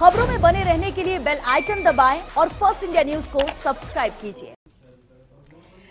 खबरों में बने रहने के लिए बेल आइकन दबाएँ और फ़र्स्ट इंडिया न्यूज़ को सब्सक्राइब कीजिए।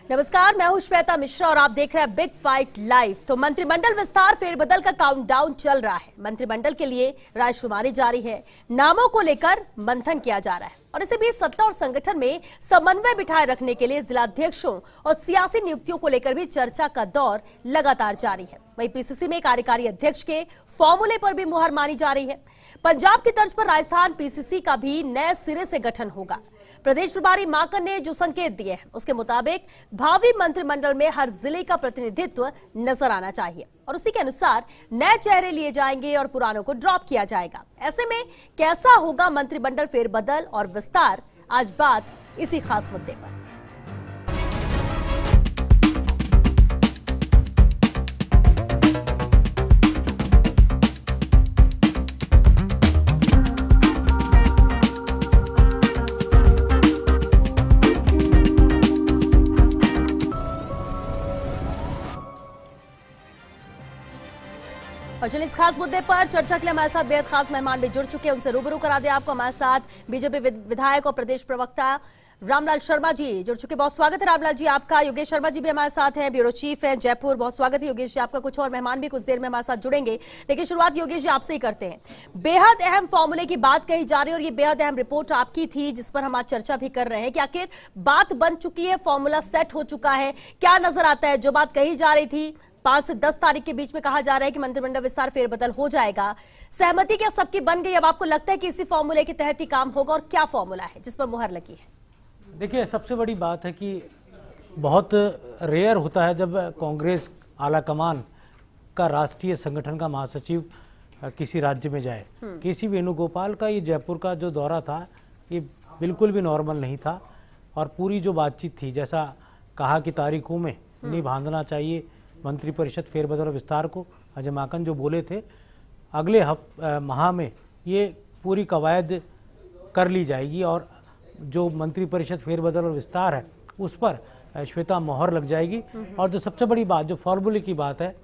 नमस्कार, मैं हूँ श्वेता मिश्रा और आप देख रहे हैं बिग फाइट लाइव तो मंत्रिमंडल विस्तार फेरबदल का काउंटडाउन चल रहा है। मंत्रिमंडल के लिए रायशुमारी जारी है। नामों को लेकर मंथन किया जा रहा है। और इसी बीच सत्ता और संगठन में समन्वय बिठाए रखने के लिए जिलाध्यक्षों और सियासी नियुक्तियों को लेकर भी चर्चा का दौर लगातार जारी है। वहीं पीसीसी में कार्यकारी अध्यक्ष के फॉर्मूले पर भी मुहर मानी जा रही है। पंजाब की तर्ज पर राजस्थान पीसीसी का भी नए सिरे से गठन होगा। प्रदेश प्रभारी माकन ने जो संकेत दिए हैं, उसके मुताबिक भावी मंत्रिमंडल में हर ज़िले का प्रतिनिधित्व नज़र आना चाहिए और उसी के अनुसार नए चेहरे लिए जाएँगे और पुरानों को ड्रॉप किया जाएगा। ऐसे में कैसा होगा मंत्रिमंडल फेरबदल और विस्तार? आज बात इसी खास मुद्दे पर। चलिए इस खास मुद्दे पर चर्चा के लिए हमारे साथ बेहद खास मेहमान भी जुड़ चुके हैं। उनसे रूबरू करा दे आपको हमारे साथ बीजेपी विधायक और प्रदेश प्रवक्ता रामलाल शर्मा जी जुड़ चुके बहुत स्वागत है रामलाल जी आपका। योगेश शर्मा जी भी हमारे साथ हैं, ब्यूरो चीफ हैं जयपुर। बहुत स्वागत है योगेश जी, आपका कुछ और मेहमान भी कुछ देर में हमारे साथ जुड़ेंगे। लेकिन शुरुआत योगेश जी आपसे ही करते हैं। बेहद अहम फॉर्मूले की बात कही जा रही है और ये बेहद अहम रिपोर्ट आपकी थी, जिस पर हम आज चर्चा भी कर रहे हैं कि आखिर बात बन चुकी है, फॉर्मूला सेट हो चुका है। क्या नज़र आता है? जो बात कही जा रही थी पाँच से दस तारीख के बीच में कहा जा रहा है कि मंत्रिमंडल विस्तार फेरबदल हो जाएगा। सहमति क्या सबकी बन गई? अब आपको लगता है कि इसी फॉर्मूले के तहत ही काम होगा और क्या फॉर्मूला है जिस पर मुहर लगी है? देखिए सबसे बड़ी बात है कि बहुत रेयर होता है जब कांग्रेस आला कमान का राष्ट्रीय संगठन का महासचिव किसी राज्य में जाए। केसी वेणुगोपाल का ये जयपुर का जो दौरा था ये बिल्कुल भी नॉर्मल नहीं था। और पूरी जो बातचीत थी जैसा कहा कि तारीखों में नहीं बांधना चाहिए मंत्रिपरिषद फेरबदल और विस्तार को अजय माकन जो बोले थे अगले हफ माह में ये पूरी कवायद कर ली जाएगी और जो मंत्रिपरिषद फेरबदल और विस्तार है उस पर श्वेता मोहर लग जाएगी। और जो सबसे बड़ी बात जो फॉर्मूले की बात है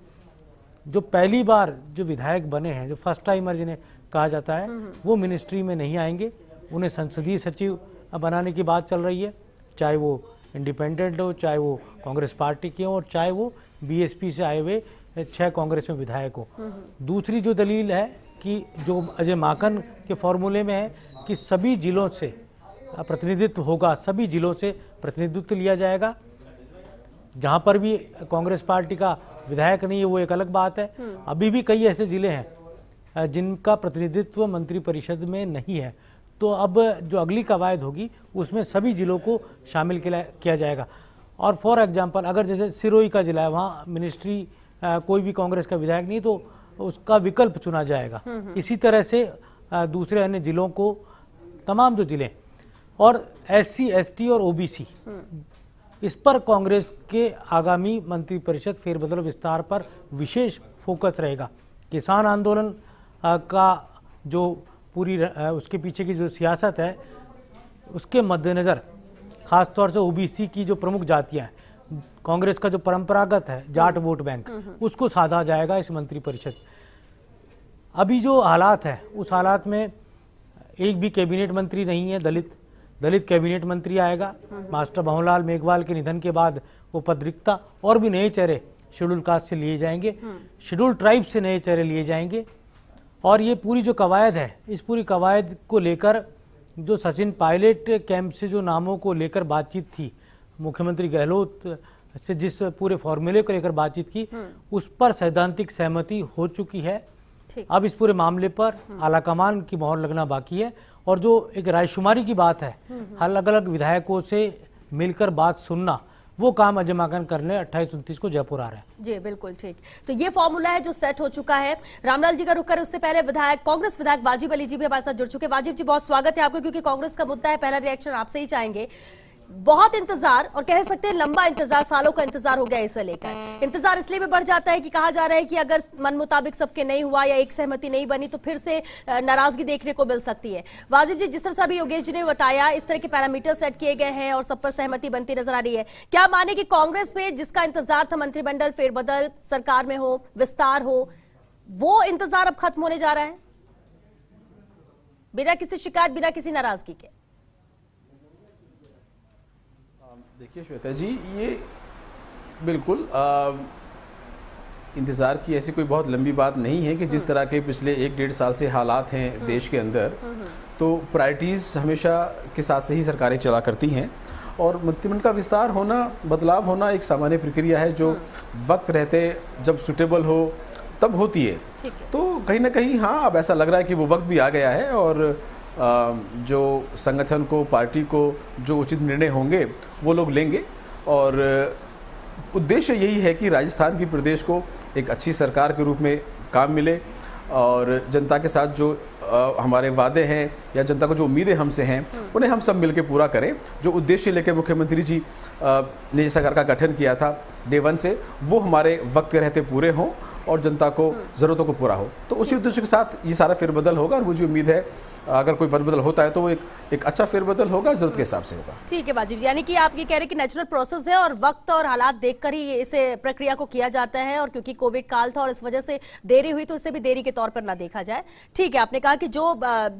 जो पहली बार जो विधायक बने हैं जो फ़र्स्ट टाइमर जिन्हें कहा जाता है वो मिनिस्ट्री में नहीं आएँगे। उन्हें संसदीय सचिव बनाने की बात चल रही है चाहे वो इंडिपेंडेंट हो चाहे वो कांग्रेस पार्टी के हो और चाहे वो बीएसपी से आए हुए छह कांग्रेस में विधायक हो। दूसरी जो दलील है कि जो अजय माकन के फॉर्मूले में है कि सभी जिलों से प्रतिनिधित्व होगा सभी जिलों से प्रतिनिधित्व लिया जाएगा। जहाँ पर भी कांग्रेस पार्टी का विधायक नहीं है वो एक अलग बात है। अभी भी कई ऐसे ज़िले हैं जिनका प्रतिनिधित्व मंत्रिपरिषद में नहीं है। तो अब जो अगली कवायद होगी उसमें सभी जिलों को शामिल किया जाएगा। और फॉर एग्जांपल अगर जैसे सिरोही का जिला है वहाँ मिनिस्ट्री कोई भी कांग्रेस का विधायक नहीं तो उसका विकल्प चुना जाएगा हम्म, हम्म। इसी तरह से दूसरे अन्य जिलों को तमाम जो ज़िले और एस सी एस टी और ओबीसी हम्म। इस पर कांग्रेस के आगामी मंत्रिपरिषद फेरबदल विस्तार पर विशेष फोकस रहेगा किसान आंदोलन का जो पूरी उसके पीछे की जो सियासत है उसके मद्देनज़र खासतौर से ओबीसी की जो प्रमुख जातियाँ हैं कांग्रेस का जो परंपरागत है जाट वोट बैंक उसको साधा जाएगा इस मंत्रिपरिषद। अभी जो हालात है उस हालात में एक भी कैबिनेट मंत्री नहीं है दलित दलित कैबिनेट मंत्री आएगा। मास्टर भवनलाल मेघवाल के निधन के बाद वो पद रिक्ता और भी नए चेहरे शेड्यूल कास्ट से लिए जाएँगे शेड्यूल ट्राइब से नए चेहरे लिए जाएँगे। और ये पूरी जो कवायद है इस पूरी कवायद को लेकर जो सचिन पायलट कैंप से जो नामों को लेकर बातचीत थी मुख्यमंत्री गहलोत से जिस पूरे फॉर्मूले को लेकर बातचीत की हम्म। उस पर सैद्धांतिक सहमति हो चुकी है अब इस पूरे मामले पर हम्म। आलाकमान की मोहर लगना बाकी है और जो एक रायशुमारी की बात है हम्म, अलग अलग विधायकों से मिलकर बात सुनना वो काम अजमा खान करने अट्ठाईस उनतीस को जयपुर आ रहा है। जी, बिल्कुल ठीक। तो ये फॉर्मूला है जो सेट हो चुका है। रामलाल जी का रुक कर उससे पहले विधायक, कांग्रेस विधायक वाजिब अली जी भी हमारे साथ जुड़ चुके वाजिब जी, बहुत स्वागत है आपको, क्योंकि कांग्रेस का मुद्दा है, पहला रिएक्शन आपसे ही चाहेंगे। बहुत इंतज़ार और कह सकते हैं लंबा इंतज़ार, सालों का इंतज़ार हो गया इसे लेकर। इंतज़ार इसलिए भी बढ़ जाता है कि कहा जा रहा है कि अगर मन मुताबिक सबके नहीं हुआ या एक सहमति नहीं बनी तो फिर से नाराज़गी देखने को मिल सकती है। वाजिब जी, जिस तरह से अभी योगेश जी ने बताया, इस तरह के पैरामीटर सेट किए गए हैं और सब पर सहमति बनती नज़र आ रही है। क्या माने कि कांग्रेस में जिसका इंतज़ार था मंत्रिमंडल फेरबदल, सरकार में हो, विस्तार हो, वो इंतज़ार अब खत्म होने जा रहा है? बिना किसी शिकायत, बिना किसी नाराज़गी के। देखिए श्वेता जी ये बिल्कुल इंतज़ार की ऐसी कोई बहुत लंबी बात नहीं है कि जिस तरह के पिछले एक डेढ़ साल से हालात हैं देश के अंदर तो प्रायरिटीज़ हमेशा के साथ से ही सरकारें चला करती हैं। और मंत्रिमंडल का विस्तार होना बदलाव होना एक सामान्य प्रक्रिया है जो वक्त रहते जब सुटेबल हो तब होती है। है। तो कहीं ना कहीं हाँ अब ऐसा लग रहा है कि वो वक्त भी आ गया है और जो संगठन को पार्टी को जो उचित निर्णय होंगे वो लोग लेंगे। और उद्देश्य यही है कि राजस्थान की प्रदेश को एक अच्छी सरकार के रूप में काम मिले और जनता के साथ जो हमारे वादे हैं या जनता को जो उम्मीदें हमसे हैं उन्हें हम सब मिलकर पूरा करें। जो उद्देश्य लेकर मुख्यमंत्री जी ने सरकार का गठन किया था डे वन से वो हमारे वक्त रहते पूरे हों। और जनता को ज़रूरतों को पूरा हो। तो उसी उद्देश्य के साथ ये सारा फेरबदल होगा और मुझे उम्मीद है अगर कोई फेरबदल होता है तो वो एक एक अच्छा फेरबदल होगा ज़रूरत के हिसाब से होगा। ठीक है बाजी यानी कि आप ये कह रहे हैं कि नेचुरल प्रोसेस है और वक्त और हालात देखकर ही इसे प्रक्रिया को किया जाता है और क्योंकि कोविड काल था और इस वजह से देरी हुई तो इसे भी देरी के तौर पर ना देखा जाए। ठीक है आपने कहा कि जो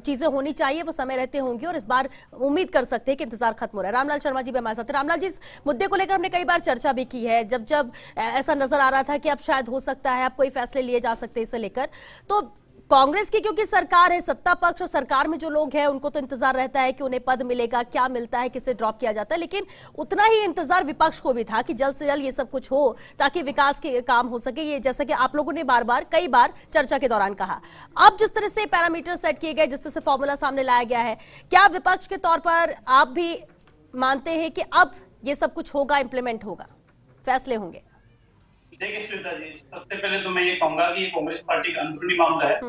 चीज़ें होनी चाहिए वो समय रहते होंगी और इस बार उम्मीद कर सकते हैं कि इंतज़ार खत्म हो रहा है। रामलाल शर्मा जी भी हमारे साथ रामलाल जी इस मुद्दे को लेकर हमने कई बार चर्चा भी की है। जब जब ऐसा नज़र आ रहा था कि अब शायद हो सकता है अब कोई फैसले लिए जा सकते इसे लेकर। तो कांग्रेस की क्योंकि सरकार है, सत्ता पक्ष और सरकार में जो लोग हैं, उनको तो इंतज़ार रहता है कि उन्हें पद मिलेगा, क्या मिलता है, किसे ड्रॉप किया जाता है। लेकिन उतना ही इंतज़ार विपक्ष को भी था कि जल्द से जल्द ये सब कुछ हो, ताकि विकास के काम हो सके। ये जैसा कि आप लोगों ने बार बार कई बार चर्चा के दौरान कहा। अब जिस तरह से पैरामीटर सेट किए गए, जिस तरह से फॉर्मूला सामने लाया गया है, क्या विपक्ष के तौर पर आप भी मानते हैं कि अब ये सब कुछ होगा इंप्लीमेंट होगा? फैसले होंगे। देखिए श्वेता जी सबसे पहले तो मैं ये कहूँगा कि ये कांग्रेस पार्टी का अंदरूनी मामला है।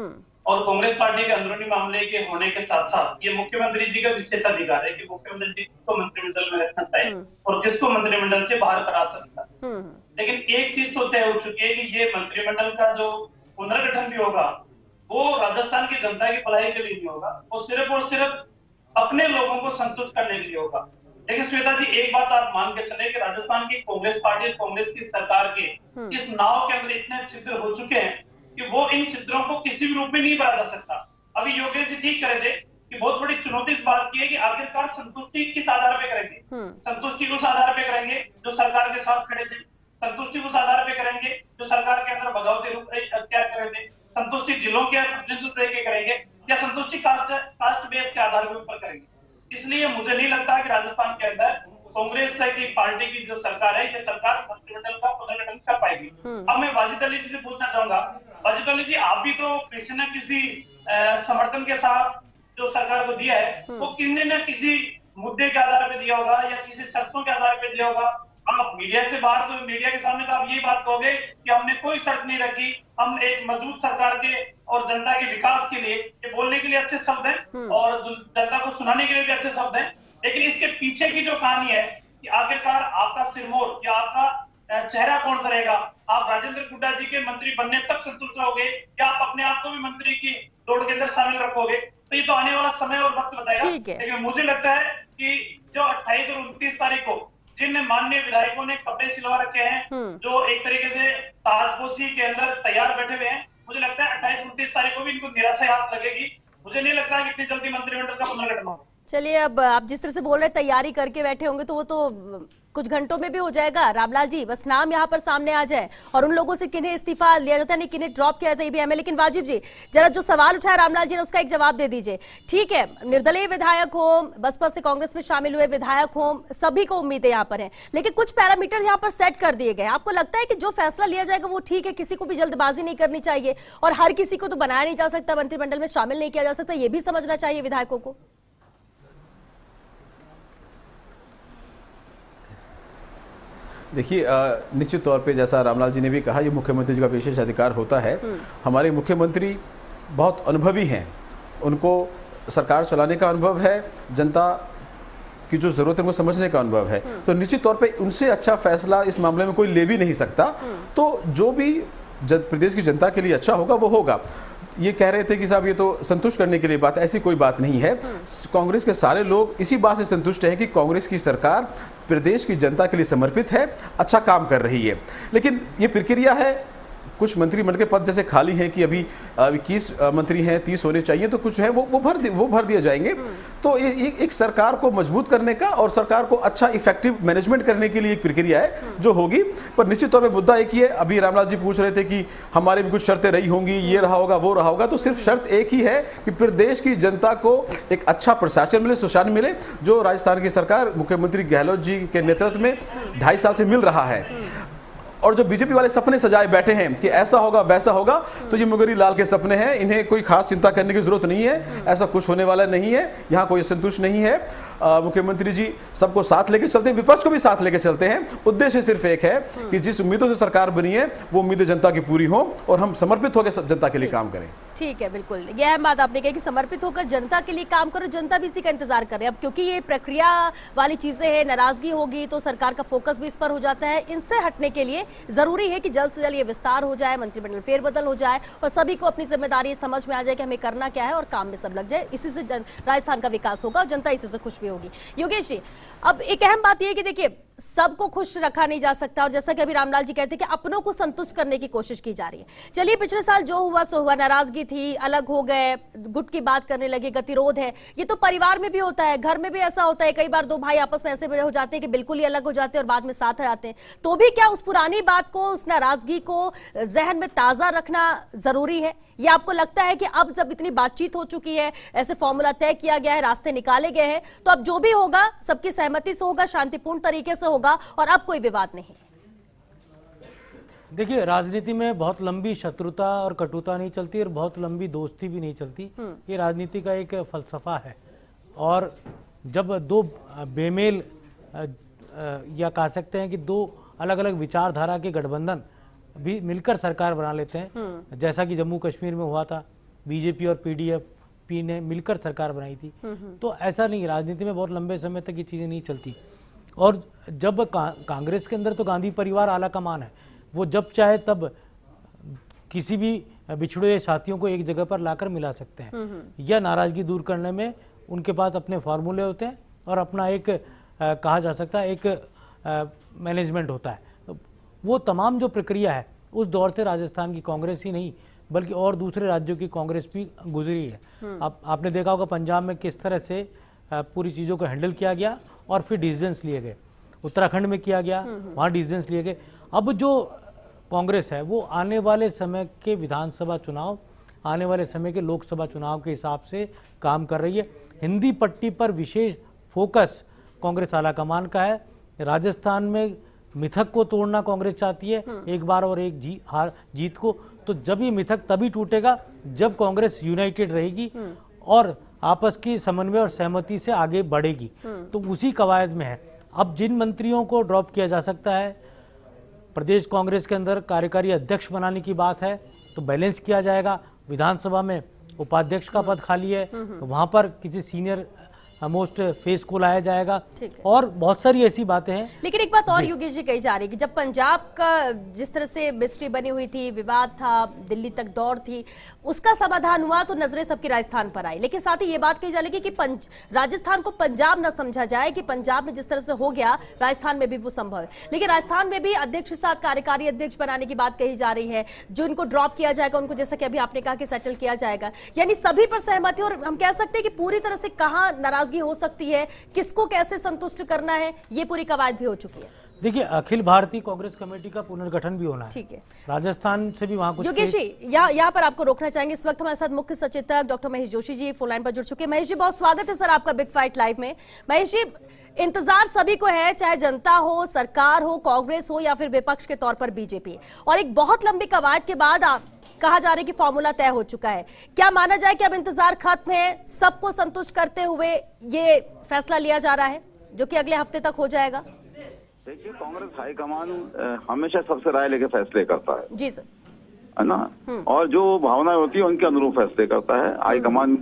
और कांग्रेस पार्टी के अंदरूनी मामले के होने के साथ साथ ये मुख्यमंत्री जी का विशेष अधिकार है कि मुख्यमंत्री जी किसको मंत्रिमंडल में रखना चाहे और किसको मंत्रिमंडल से बाहर करा सकता है। हम्म। लेकिन एक चीज़ तो तय हो चुकी है कि ये मंत्रिमंडल का जो पुनर्गठन भी होगा वो राजस्थान की जनता की भलाई के लिए नहीं होगा वो सिर्फ़ और सिर्फ़ अपने लोगों को संतुष्ट करने के लिए होगा। लेकिन श्वेता जी एक बात आप मान के चले कि राजस्थान की कांग्रेस पार्टी कांग्रेस की सरकार के इस नाव के अंदर इतने छिद्र हो चुके हैं कि वो इन छिद्रों को किसी भी रूप में नहीं भरा जा सकता। अभी योगेश जी ठीक करे थे कि बहुत बड़ी चुनौती इस बात की है कि आखिरकार संतुष्टि किस आधार पे करेंगे? हम्म। संतुष्टि उस आधार पे करेंगे जो सरकार के साथ खड़े थे? संतुष्टि उस आधार पे करेंगे जो सरकार के अंदर बगावती रूप अख्तियार करे थे? संतुष्टि जिलों के प्रतिनिधित्व करेंगे या संतुष्टि कास्ट कास्ट बेस के आधार के ऊपर करेंगे? इसलिए मुझे नहीं लगता कि राजस्थान के अंदर कांग्रेस की पार्टी की जो सरकार है ये सरकार मंत्रिमंडल का पुनर्गठन कर पाएगी। अब मैं वाजिद अली जी से पूछना चाहूँगा। वाजिद अली जी आप भी तो किसी न किसी समर्थन के साथ जो सरकार को दिया है वो किन्ने न किसी मुद्दे के आधार पर दिया होगा या किसी शर्तों के आधार पर दिया होगा? आप मीडिया से बाहर तो मीडिया के सामने तो आप यही बात कहोगे कि हमने कोई शर्त नहीं रखी। हम एक मज़बूत सरकार के और जनता के विकास के लिए ये बोलने के लिए अच्छे शब्द हैं और जनता को सुनाने के लिए भी अच्छे शब्द हैं। लेकिन इसके पीछे की जो कहानी है कि आखिरकार आपका सिरमौर या आपका चेहरा कौन सा रहेगा? आप राजेंद्र गुड्डा जी के मंत्री बनने तक संतुष्ट रहोगे या आप अपने आप को भी मंत्री की दौड़ के अंदर शामिल रखोगे? तो ये तो आने वाला समय और वक्त बताएगा। लेकिन मुझे लगता है कि जो 28 और 29 तारीख को जिन माननीय विधायकों ने कपड़े सिलवा रखे हैं हम्म। जो एक तरीके से ताजपोशी के अंदर तैयार बैठे हुए हैं मुझे लगता है अट्ठाईस उनतीस तारीख को भी इनको निराशा हाथ लगेगी मुझे नहीं लगता है कि इतनी जल्दी मंत्रिमंडल का पुनर्गठन होगा चलिए, अब आप जिस तरह से बोल रहे तैयारी करके बैठे होंगे तो वो तो कुछ घंटों में भी हो जाएगा। रामलाल जी, बस नाम यहाँ पर सामने आ जाए और उन लोगों से किन्हें इस्तीफा लिया जाता है नहीं किन्हें ड्रॉप किया जाता है लेकिन वाजिब जी, जरा जो सवाल उठाया रामलाल जी ने, उसका एक जवाब दे दीजिए। ठीक है, निर्दलीय विधायक हो, बसपा से कांग्रेस में शामिल हुए विधायक हो, सभी को उम्मीदें यहाँ पर है। लेकिन कुछ पैरामीटर यहाँ पर सेट कर दिए गए। आपको लगता है कि जो फैसला लिया जाएगा, वो ठीक है, किसी को भी जल्दबाजी नहीं करनी चाहिए और हर किसी को तो बनाया नहीं जा सकता, मंत्रिमंडल में शामिल नहीं किया जा सकता, ये भी समझना चाहिए विधायकों को। देखिए निश्चित तौर पे जैसा रामलाल जी ने भी कहा ये मुख्यमंत्री जी का विशेष अधिकार होता है। हमारे मुख्यमंत्री बहुत अनुभवी हैं। उनको सरकार चलाने का अनुभव है जनता की जो ज़रूरत है उनको समझने का अनुभव है। तो निश्चित तौर पे उनसे अच्छा फैसला इस मामले में कोई ले भी नहीं सकता। तो जो भी प्रदेश की जनता के लिए अच्छा होगा वो होगा। ये कह रहे थे कि साहब ये तो संतुष्ट करने के लिए बात है ऐसी कोई बात नहीं है। कांग्रेस के सारे लोग इसी बात से संतुष्ट हैं कि कांग्रेस की सरकार प्रदेश की जनता के लिए समर्पित है अच्छा काम कर रही है। लेकिन ये प्रक्रिया है कुछ मंत्रिमंडल के पद जैसे खाली हैं कि अभी इक्कीस मंत्री हैं तीस होने चाहिए तो कुछ है वो वो भर वो भर दिए जाएँगे। तो ये एक, एक सरकार को मज़बूत करने का और सरकार को अच्छा इफ़ेक्टिव मैनेजमेंट करने के लिए एक प्रक्रिया है जो होगी। पर निश्चित तौर पर मुद्दा एक ही है अभी रामलाल जी पूछ रहे थे कि हमारे भी कुछ शर्तें रही होंगी ये रहा होगा वो रहा होगा तो सिर्फ़ शर्त एक ही है कि प्रदेश की जनता को एक अच्छा प्रशासन मिले सुशासन मिले जो राजस्थान की सरकार मुख्यमंत्री गहलोत जी के नेतृत्व में ढाई साल से मिल रहा है। और जो बीजेपी वाले सपने सजाए बैठे हैं कि ऐसा होगा, वैसा होगा तो ये मुगरी लाल के सपने हैं। इन्हें कोई खास चिंता करने की ज़रूरत नहीं है। ऐसा कुछ होने वाला नहीं है। यहाँ कोई संतुष्ट नहीं है। मुख्यमंत्री जी सबको साथ लेके चलते हैं विपक्ष को भी साथ लेके चलते हैं। उद्देश्य सिर्फ़ एक है कि जिस उम्मीदों से सरकार बनी है वो उम्मीदें जनता की पूरी हो और हम समर्पित होकर जनता के लिए काम करें। ठीक है बिल्कुल। यह अहम बात आपने कही कि समर्पित होकर जनता के लिए काम करो जनता भी इसी का इंतज़ार कर रहे हैं। अब क्योंकि ये प्रक्रिया वाली चीज़ें हैं नाराज़गी होगी तो सरकार का फोकस भी इस पर हो जाता है। इनसे हटने के लिए ज़रूरी है कि जल्द से जल्द ये विस्तार हो जाए मंत्रिमंडल फेरबदल हो जाए और सभी को अपनी ज़िम्मेदारी समझ में आ जाए कि हमें करना क्या है और काम में सब लग जाए। इसी से राजस्थान का विकास होगा और जनता इसी से खुश भी होगी। योगेश जी अब एक अहम बात यह कि देखिए सबको खुश रखा नहीं जा सकता। और जैसा कि अभी रामलाल जी कहते हैं कि अपनों को संतुष्ट करने की कोशिश की जा रही है। चलिए, पिछले साल जो हुआ, सो हुआ। नाराज़गी थी, अलग हो गए, गुट की बात करने लगे, गतिरोध है। ये तो परिवार में भी होता है, घर में भी ऐसा होता है। कई बार दो भाई आपस में ऐसे हो जाते हैं कि बिल्कुल ही अलग हो जाते हैं और बाद में साथ आ जाते हैं। तो भी क्या उस पुरानी बात को, उस नाराज़गी को जहन में ताज़ा रखना ज़रूरी है? या आपको लगता है कि अब जब इतनी बातचीत हो चुकी है, ऐसे फॉर्मूला तय किया गया है, रास्ते निकाले गए हैं तो अब जो भी होगा, सबकी सहमति से होगा, शांतिपूर्ण तरीके से होगा और अब कोई विवाद नहीं। देखिए राजनीति में बहुत लंबी शत्रुता और कटुता नहीं चलती और बहुत लंबी दोस्ती भी नहीं चलती। हम्म। ये राजनीति का एक फलसफा है। और जब दो बेमेल या कह सकते हैं कि दो अलग अलग विचारधारा के गठबंधन भी मिलकर सरकार बना लेते हैं। हम्म। जैसा कि जम्मू कश्मीर में हुआ था बीजेपी और पीडीएफ पी ने मिलकर सरकार बनाई थी। हम्म, तो ऐसा नहीं राजनीति में बहुत लंबे समय तक ये चीज़ें नहीं चलती। और जब का, कांग्रेस के अंदर तो गांधी परिवार आला कमान है वो जब चाहे तब किसी भी बिछड़े साथियों को एक जगह पर लाकर मिला सकते हैं हम्म, हम्म। या नाराज़गी दूर करने में उनके पास अपने फार्मूले होते हैं और अपना एक आ, कहा जा सकता है एक मैनेजमेंट होता है तो वो तमाम जो प्रक्रिया है उस दौर से राजस्थान की कांग्रेस ही नहीं बल्कि और दूसरे राज्यों की कांग्रेस भी गुजरी है हम्म। आप आपने देखा होगा पंजाब में किस तरह से पूरी चीज़ों को हैंडल किया गया और फिर डिसीजंस लिए गए। उत्तराखंड में किया गया वहाँ डिसीजंस लिए गए। अब जो कांग्रेस है वो आने वाले समय के विधानसभा चुनाव आने वाले समय के लोकसभा चुनाव के हिसाब से काम कर रही है। हिंदी पट्टी पर विशेष फोकस कांग्रेस आलाकमान का है। राजस्थान में मिथक को तोड़ना कांग्रेस चाहती है एक बार और एक जी हार जीत को। तो जब ये मिथक तभी टूटेगा जब कांग्रेस यूनाइटेड रहेगी और आपस की समन्वय और सहमति से आगे बढ़ेगी। तो उसी कवायद में है। अब जिन मंत्रियों को ड्रॉप किया जा सकता है प्रदेश कांग्रेस के अंदर कार्यकारी अध्यक्ष बनाने की बात है तो बैलेंस किया जाएगा। विधानसभा में उपाध्यक्ष का पद खाली है। तो वहाँ पर किसी सीनियर मोस्ट फेस को लाया जाएगा। और बहुत सारी ऐसी बातें हैं। लेकिन एक बात और योगेश जी कही जा रही है कि जब पंजाब का जिस तरह से मिस्ट्री बनी हुई थी विवाद था दिल्ली तक दौड़ थी उसका समाधान हुआ तो नज़रें सबकी राजस्थान पर आई। लेकिन साथ ही ये बात कही जा रही कि राजस्थान को पंजाब न समझा जाए कि पंजाब में जिस तरह से हो गया राजस्थान में भी वो संभव है। लेकिन राजस्थान में भी अध्यक्ष के साथ कार्यकारी अध्यक्ष बनाने की बात कही जा रही है जो इनको ड्रॉप किया जाएगा उनको जैसा कि अभी आपने कहा कि सेटल किया जाएगा। यानी सभी पर सहमति और हम कह सकते हैं कि पूरी तरह से कहा नाराज़ नाराज़गी हो सकती है? किसको कैसे संतुष्ट करना है? ये पूरी कवायद भी हो चुकी है। देखिए अखिल भारतीय कांग्रेस कमेटी का पुनर्गठन भी होना है। ठीक है। राजस्थान से भी वहाँ कुछ योगेश जी यहाँ यहाँ पर आपको रोकना चाहेंगे। इस वक्त हमारे साथ मुख्य सचेतक doctor Mahesh Joshi ji phone line पर जुड़ चुके हैं। महेश जी बहुत स्वागत है सर आपका बिग फाइट लाइव में। महेश जी इंतज़ार सभी को है चाहे जनता हो सरकार हो कांग्रेस हो या फिर विपक्ष के तौर पर बीजेपी। और एक बहुत लंबी कवायद के बाद आप कहा जा रहा है कि फॉर्मूला तय हो चुका है। क्या माना जाए कि अब इंतज़ार खत्म है? सबको संतुष्ट करते हुए ये फैसला लिया जा रहा है जो कि अगले हफ़्ते तक हो जाएगा? देखिए कांग्रेस हाईकमान हमेशा सबसे राय लेके फैसले करता है। जी सर। है ना? हम्म। और जो भावनाएँ होती है उनके अनुरूप फैसले करता है। हाईकमान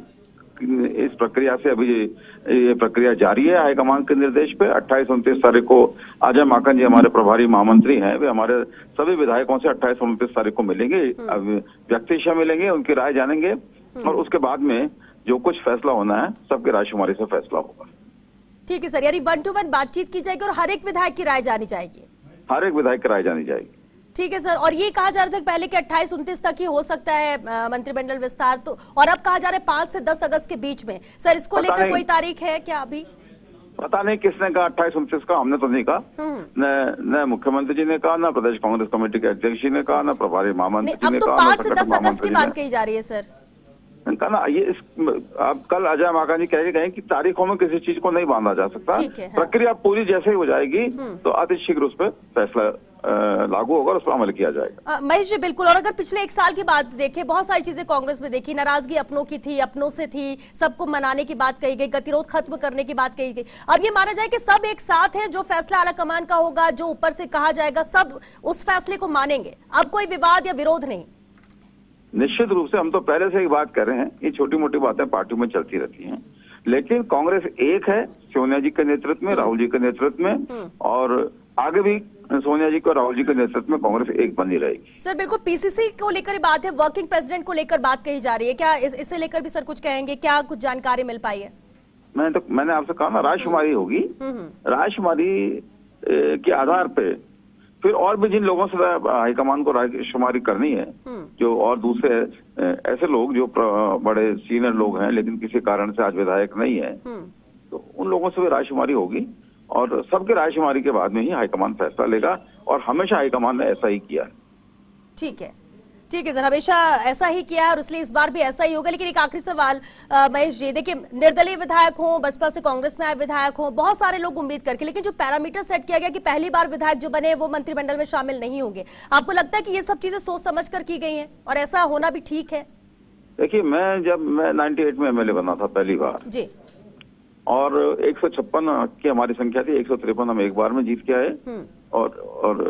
इस प्रक्रिया से अभी ये प्रक्रिया जारी है हाईकमान के निर्देश पे। अट्ठाईस उनतीस तारीख को अजय माकन जी हमारे प्रभारी महामंत्री हैं। वे हमारे सभी विधायकों से अट्ठाईस उनतीस तारीख को मिलेंगे। हम्म। व्यक्ति मिलेंगे उनकी राय जानेंगे। हम्म। और उसके बाद में जो कुछ फैसला होना है सबके रायशुमारी से फैसला होगा। ठीक है सर। यानी वन टू वन बातचीत की जाएगी और हर एक विधायक की राय जानी जाएगी। हर एक विधायक की राय जानी जाएगी। ठीक है सर। और ये कहा जा रहा था पहले कि अट्ठाईस उनतीस तक ही हो सकता है मंत्रिमंडल विस्तार। तो और अब कहा जा रहा है पाँच से दस अगस्त के बीच में। सर इसको लेकर कोई तारीख है क्या अभी? पता नहीं किसने कहा अट्ठाईस उनतीस का? हमने तो नहीं कहा। हम्म। न मुख्यमंत्री जी ने कहा न प्रदेश कांग्रेस कमेटी के अध्यक्ष जी ने कहा न प्रभारी महामंत्री जी ने तो कहा पाँच से दस अगस्त की बात कही जा रही है सर। ना ये इस अब कल अजय माका जी कह के गए कि तारीखों में किसी चीज़ को नहीं बांधा जा सकता। है, हाँ। प्रक्रिया पूरी जैसे ही हो जाएगी तो अति शीघ्र उस पर फैसला लागू होगा और उस पर अमल किया जाएगा। महेश जी बिल्कुल और अगर पिछले एक साल की बात देखें बहुत सारी चीज़ें कांग्रेस में देखी नाराज़गी अपनों की थी अपनों से थी सबको मनाने की बात कही गई गतिरोध खत्म करने की बात कही गई। अब ये माना जाए कि सब एक साथ है जो फैसला आला कमान का होगा जो ऊपर से कहा जाएगा सब उस फैसले को मानेंगे। अब कोई विवाद या विरोध नहीं। निश्चित रूप से हम तो पहले से ही बात कर रहे हैं ये छोटी मोटी बातें पार्टी में चलती रहती हैं। लेकिन कांग्रेस एक है सोनिया जी के नेतृत्व में राहुल जी के नेतृत्व में और आगे भी सोनिया जी को राहुल जी के नेतृत्व में कांग्रेस एक बनी रहेगी। सर बिल्कुल पीसीसी को लेकर बात है वर्किंग प्रेसिडेंट को लेकर बात कही जा रही है। क्या इस, इसे लेकर भी सर कुछ कहेंगे? क्या कुछ जानकारी मिल पाई है? मैंने तो मैंने आपसे कहा ना राजकुमारी होगी। राजकुमारी के आधार पे फिर और भी जिन लोगों से हाईकमान को राय शुमारी करनी है जो और दूसरे ऐसे लोग जो बड़े सीनियर लोग हैं लेकिन किसी कारण से आज विधायक नहीं है तो उन लोगों से भी राय शुमारी होगी और सबके राय शुमारी के बाद में ही हाईकमान फैसला लेगा और हमेशा हाईकमान ने ऐसा ही किया ठीक है। ठीक है सर। हमेशा ऐसा ही किया है और इसलिए इस बार भी ऐसा ही होगा। लेकिन एक आखिरी सवाल महेश जी देखिए निर्दलीय विधायक हो बसपा से कांग्रेस में आए विधायक हो बहुत सारे लोग उम्मीद करके लेकिन जो पैरामीटर सेट किया गया कि पहली बार विधायक जो बने वो मंत्रिमंडल में शामिल नहीं होंगे। आपको लगता है कि ये सब चीज़ें सोच समझ कर की गई है और ऐसा होना भी ठीक है? देखिए मैं जब मैं नाइन्टी में एमएलए बना था पहली बार। जी। और एक सौ छप्पन की हमारी संख्या थी एक सौ तिरपन हम एक बार में जीत के आए। हम्म। और और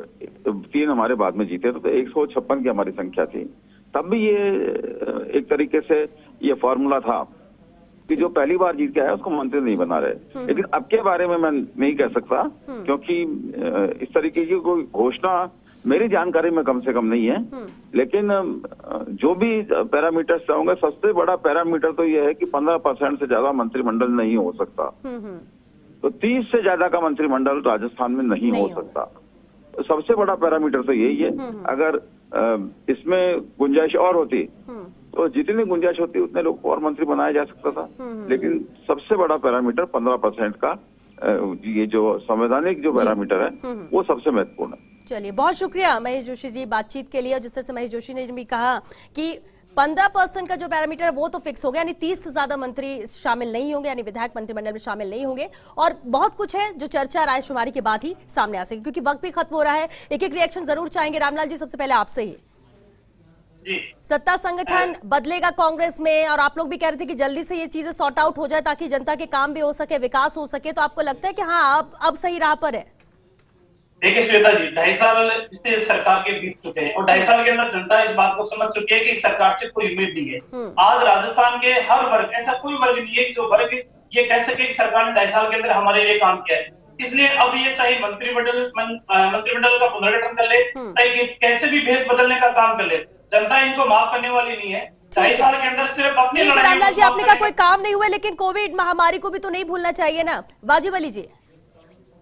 तीन हमारे बाद में जीते तो एक सौ छप्पन की हमारी संख्या थी। तब भी ये एक तरीके से ये फॉर्मूला था कि जो पहली बार जीत के आया उसको मंत्री नहीं बना रहे। हम्म। लेकिन अब के बारे में मैं नहीं कह सकता हम्म। क्योंकि इस तरीके की कोई घोषणा मेरी जानकारी में कम से कम नहीं है। लेकिन जो भी पैरामीटर्स चाहूँगा सबसे बड़ा पैरामीटर तो ये है कि पंद्रह परसेंट से ज़्यादा मंत्रिमंडल नहीं हो सकता। तो तीस से ज़्यादा का मंत्रिमंडल राजस्थान में नहीं, नहीं हो सकता। सबसे बड़ा पैरामीटर तो यही है। हम्म, हम्म। अगर इसमें गुंजाइश और होती हम्म। तो जितनी गुंजाइश होती उतने लोग को और मंत्री बनाया जा सकता था। लेकिन सबसे बड़ा पैरामीटर पंद्रह परसेंट का ये जो संवैधानिक जो पैरामीटर है वो सबसे महत्वपूर्ण है। चलिए बहुत शुक्रिया महेश जोशी जी बातचीत के लिए जिस तरह से महेश जोशी ने भी कहा कि पंद्रह परसेंट का जो पैरामीटर है वो तो फिक्स हो गया। यानी तीस से ज़्यादा मंत्री शामिल नहीं होंगे यानी विधायक मंत्रिमंडल में शामिल नहीं होंगे। और बहुत कुछ है जो चर्चा रायशुमारी के बाद ही सामने आ सके क्योंकि वक्त भी खत्म हो रहा है। एक एक रिएक्शन ज़रूर चाहेंगे। रामलाल जी सबसे पहले आपसे ही। सत्ता संगठन बदलेगा कांग्रेस में और आप लोग भी कह रहे थे कि जल्दी से ये चीज़ें सॉर्ट आउट हो जाए ताकि जनता के काम भी हो सके विकास हो सके। तो आपको लगता है कि हाँ अब अब सही राह पर है? देखिए श्वेता जी ढाई साल इस सरकार के बीत चुके हैं और ढाई साल के अंदर जनता इस बात को समझ चुकी है कि सरकार से कोई उम्मीद नहीं है। हम्म। आज राजस्थान के हर वर्ग ऐसा कोई वर्ग नहीं है जो वर्ग ये कह सके कि सरकार ने ढाई साल के अंदर हमारे लिए काम किया है। इसलिए अब ये चाहे मंत्रिमंडल मंत्रिमंडल का पुनर्गठन कर ले हम्म। चाहे कैसे भी भेद बदलने का काम कर ले जनता इनको माफ़ करने वाली नहीं है। ढाई साल के अंदर सिर्फ़ अपने रामलाल जी आपने कहा कोई काम नहीं हुआ लेकिन कोविड महामारी को भी तो नहीं भूलना चाहिए ना। वाजिब अली जी।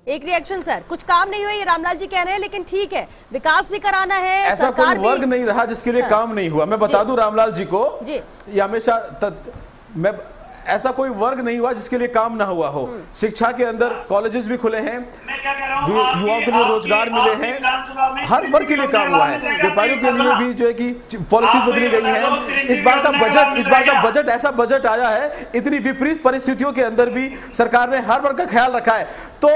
एक रिएक्शन सर कुछ काम नहीं हुआ ये रामलाल जी कह रहे हैं लेकिन ठीक है विकास भी कराना है ऐसा कोई वर्ग नहीं रहा जिसके लिए हाँ। काम नहीं हुआ। मैं बता दूँ रामलाल जी को जी। ये हमेशा मैं ऐसा कोई वर्ग नहीं हुआ जिसके लिए काम ना हुआ हो। हम्म। शिक्षा के अंदर कॉलेजेस भी खुले हैं युवाओं के लिए रोज़गार मिले हैं। हर वर्ग के लिए काम हुआ है। व्यापारियों के लिए भी जो है कि पॉलिसीज़ बदली गई हैं। इस बार का बजट इस बार का बजट ऐसा बजट आया है इतनी विपरीत परिस्थितियों के अंदर भी सरकार ने हर वर्ग का ख्याल रखा है। तो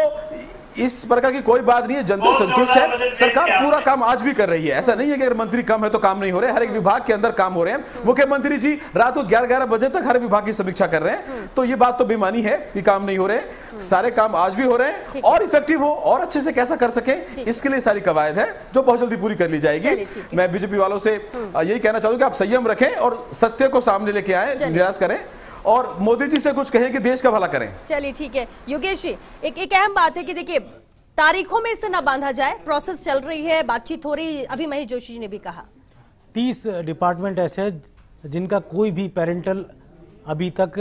इस प्रकार की कोई बात नहीं है जनता संतुष्ट है। सरकार पूरा काम आज भी कर रही है। ऐसा नहीं है कि अगर मंत्री कम है तो काम नहीं हो रहे हर एक विभाग के अंदर काम हो रहे हैं। मुख्यमंत्री जी रात को ग्यारह ग्यारह बजे तक हर विभाग की समीक्षा कर रहे हैं। तो ये बात तो बेमानी है कि काम नहीं हो रहे। सारे काम आज भी हो रहे हैं। और इफ़ेक्टिव हो और अच्छे से कैसा कर सके इसके लिए सारी कवायद है जो बहुत जल्दी पूरी कर ली जाएगी। मैं बीजेपी वालों से हम्म। यही कहना चाहूँगा आप संयम रखें और सत्य को सामने लेके आए निराश करें। और मोदी जी से कुछ कहें कि देश का भला करें। चलिए ठीक है। योगेश जी एक एक अहम बात है कि देखिए तारीखों में इसे ना बांधा जाए प्रोसेस चल रही है बातचीत हो रही अभी महेश जोशी जी ने भी कहा। तीस डिपार्टमेंट ऐसे हैं जिनका कोई भी पेरेंटल अभी तक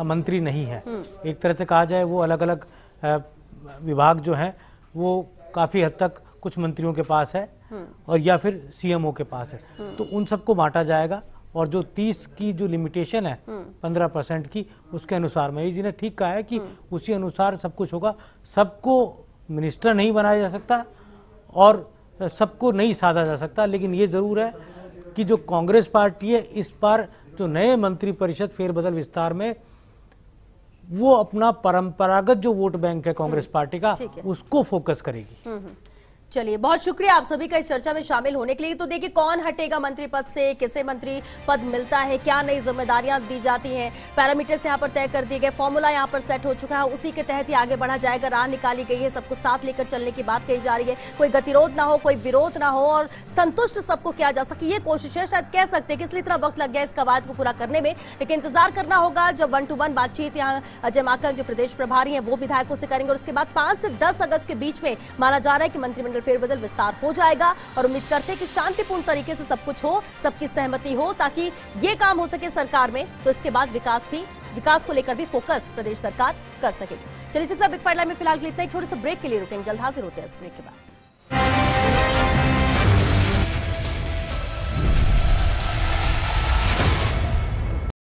मंत्री नहीं है। हम्म। एक तरह से कहा जाए वो अलग अलग विभाग जो हैं वो काफ़ी हद तक कुछ मंत्रियों के पास है और या फिर सीएमओ के पास है। तो उन सबको बांटा जाएगा। और जो 30 की जो लिमिटेशन है 15 परसेंट की उसके अनुसार। मई जी ने ठीक कहा है कि उसी अनुसार सब कुछ होगा। सबको मिनिस्टर नहीं बनाया जा सकता और सबको नहीं साधा जा सकता। लेकिन ये ज़रूर है कि जो कांग्रेस पार्टी है इस बार जो नए मंत्रिपरिषद फेरबदल विस्तार में वो अपना परंपरागत जो वोट बैंक है कांग्रेस पार्टी का उसको फोकस करेगी। चलिए, बहुत शुक्रिया आप सभी का इस चर्चा में शामिल होने के लिए। तो देखिए, कौन हटेगा मंत्री पद से, किसे मंत्री पद मिलता है, क्या नई जिम्मेदारियाँ दी जाती हैं? पैरामीटर्स यहाँ पर तय कर दिए गए, फॉर्मूला यहाँ पर सेट हो चुका है, उसी के तहत ही आगे बढ़ा जाएगा, राह निकाली गई है, सबको साथ लेकर चलने की बात कही जा रही है। कोई गतिरोध ना हो, कोई विरोध ना हो, और संतुष्ट सबको किया जा सके, ये कोशिश है, शायद कह सकते हैं कि इसलिए इतना वक्त लग गया इस कवायद को पूरा करने में, लेकिन इंतज़ार करना होगा, जब वन टू वन बातचीत यहाँ अजय माकन, जो प्रदेश प्रभारी हैं, वो विधायकों से करेंगे, और उसके बाद पाँच से दस अगस्त के बीच में माना जा रहा है कि मंत्रिमंडल फेरबदल विस्तार हो जाएगा और उम्मीद करते हैं कि शांतिपूर्ण तरीके से सब कुछ हो, सबकी सहमति हो, ताकि ये काम हो सके सरकार में। तो इसके बाद विकास भी, विकास को लेकर भी फोकस प्रदेश सरकार कर सकेगी। चलिए, सिक्स बिग फाइव में फ़िलहाल के लिए इतना एक छोटे से ब्रेक के लिए रुकेंगे, जल्द हाजिर होते हैं इस ब्रेक के बाद।